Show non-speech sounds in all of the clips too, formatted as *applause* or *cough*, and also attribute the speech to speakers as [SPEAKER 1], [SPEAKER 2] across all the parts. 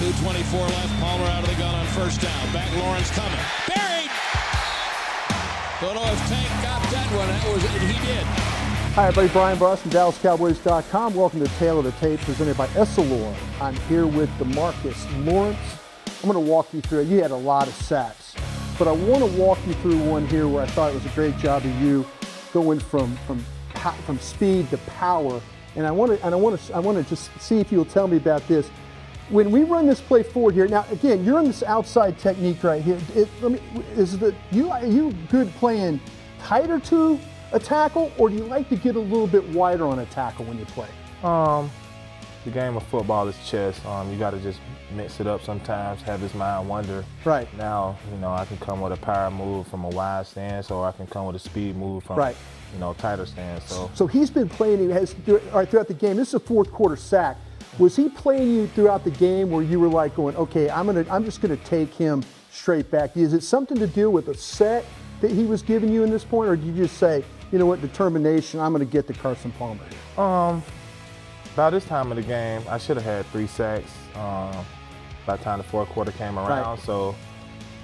[SPEAKER 1] 2.24 left. Palmer out of the gun on first down. Back Lawrence coming. Buried! Don't know if Tank got that one. That was He did.
[SPEAKER 2] Hi, everybody. Bryan Broaddus from DallasCowboys.com. Welcome to Tale of the Tape, presented by Essilor. I'm here with DeMarcus Lawrence. I'm going to walk you through it. You had a lot of sacks, but I want to walk you through one here where I thought it was a great job of you going from from from speed to power. And I want to and I want to I want to just see if you'll tell me about this. When we run this play forward here, now again, you're on this outside technique right here. It, let me, is the you are you good playing tighter to a tackle, or do you like to get a little bit wider on a tackle when you play?
[SPEAKER 3] Um, the game of football is chess. Um, you got to just mix it up sometimes, have his mind wander.
[SPEAKER 2] Right.
[SPEAKER 3] Now, you know, I can come with a power move from a wide stance, or I can come with a speed move from,
[SPEAKER 2] right.
[SPEAKER 3] you know, tighter stance. So,
[SPEAKER 2] so he's been playing. He has throughout the game. This is a fourth quarter sack. Was he playing you throughout the game where you were like going, okay, I'm gonna, I'm just gonna take him straight back? Is it something to do with the set that he was giving you in this point, or did you just say, you know what, determination, I'm gonna get the Carson Palmer?
[SPEAKER 3] Um, by this time of the game, I should have had three sacks um, by the time the fourth quarter came around. Right. So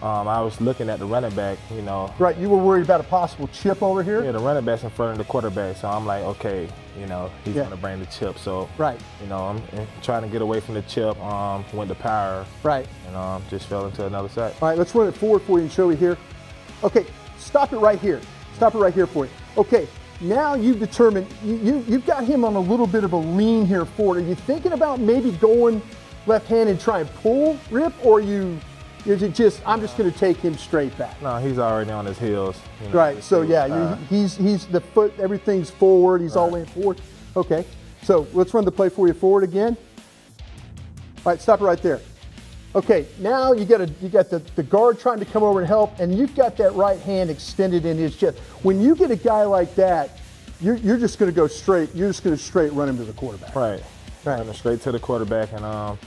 [SPEAKER 3] um, I was looking at the running back, you know.
[SPEAKER 2] Right, you were worried about a possible chip over here?
[SPEAKER 3] Yeah, the running back's in front of the quarterback. So I'm like, okay, you know, he's yeah. going to bring the chip. So,
[SPEAKER 2] right.
[SPEAKER 3] you know, I'm trying to get away from the chip, um, went to power.
[SPEAKER 2] Right.
[SPEAKER 3] And um, just fell into another sack.
[SPEAKER 2] All right, let's run it forward for you and show you here. Okay, stop it right here. Stop it right here for you. Okay, now you've determined, you, you, you've got him on a little bit of a lean here forward. Are you thinking about maybe going left hand and try and pull Rip, or you, is it just, I'm just going to take him straight back?
[SPEAKER 3] No, he's already on his heels.
[SPEAKER 2] You know, right, so yeah, uh, he's, he's the foot, everything's forward, he's right. all in forward. Okay, so let's run the play for you forward again. All right, stop it right there. Okay, now you got a, you got the, the guard trying to come over and help, and you've got that right hand extended in his chest. When you get a guy like that, you're, you're just going to go straight. You're just going to straight run him to the quarterback.
[SPEAKER 3] Right. Right. Running straight to the quarterback and um,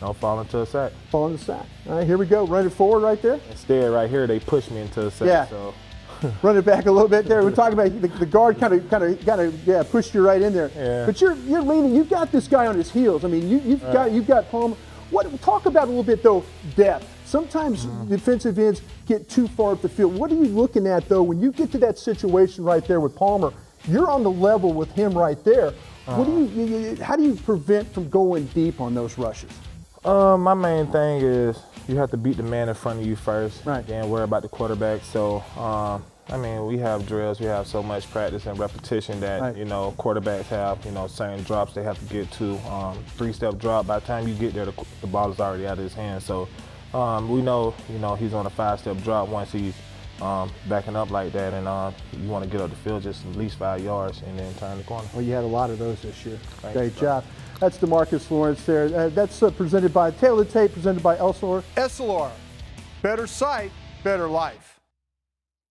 [SPEAKER 3] you know, fall into a sack.
[SPEAKER 2] Fall into a sack. All right, here we go. Run it forward right there.
[SPEAKER 3] Instead, right here, they push me into a sack.
[SPEAKER 2] Yeah.
[SPEAKER 3] So. *laughs*
[SPEAKER 2] Run it back a little bit there. We're talking about *laughs* the, the guard kind of, kind of, kind of, yeah, pushed you right in there.
[SPEAKER 3] Yeah.
[SPEAKER 2] But you're, you're leaning. You've got this guy on his heels. I mean, you, you've right. got, you've got Palmer. What talk about a little bit though depth. Sometimes mm-hmm. defensive ends get too far up the field. What are you looking at though when you get to that situation right there with Palmer? You're on the level with him right there. Uh-huh. What do you, you, how do you prevent from going deep on those rushes?
[SPEAKER 3] Um, my main thing is you have to beat the man in front of you first.
[SPEAKER 2] Right.
[SPEAKER 3] Then worry about the quarterback. So um, I mean, we have drills, we have so much practice and repetition that, right. you know, quarterbacks have, you know, certain drops they have to get to. Um, three-step drop, by the time you get there, the, the ball is already out of his hand. So um, we know, you know, he's on a five-step drop once he's um, backing up like that, and uh, you want to get up the field just at least five yards and then turn the corner.
[SPEAKER 2] Well, you had a lot of those this year. Thanks, Great job. That's DeMarcus Lawrence there. Uh, that's uh, presented by Taylor Tape, presented by Essilor.
[SPEAKER 4] Essilor, better sight, better life.